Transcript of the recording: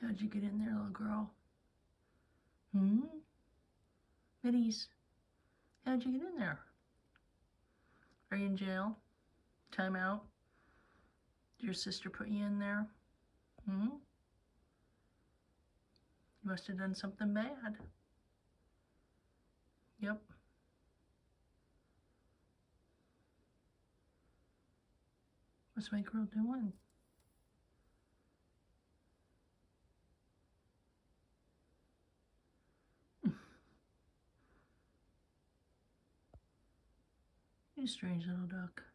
How'd you get in there, little girl? Hmm? Middies, how'd you get in there? Are you in jail? Time out? Did your sister put you in there? Hmm? You must have done something bad. Yep. What's my girl doing? You strange little duck.